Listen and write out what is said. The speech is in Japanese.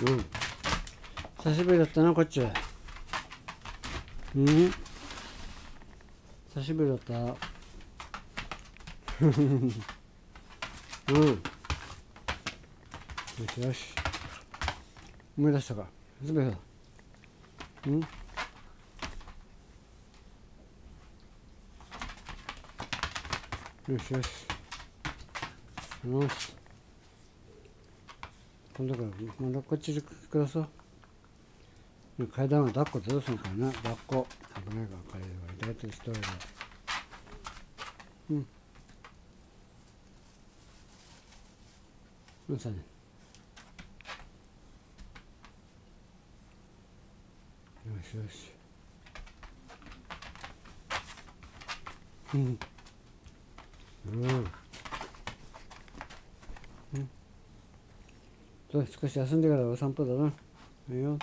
うん。久しぶりだったなこっち。うん？久しぶりだった？うん。よしよし。思い出したか。すべてだうん？よしよし。よし。今度からまだこっちでください。階段は抱っこでどうするかな？抱っこ。危ないから借りれば抱いて一人でうん。うんさね。よしよし。うん。うんうんそう少し休んでからお散歩だな。いいよ。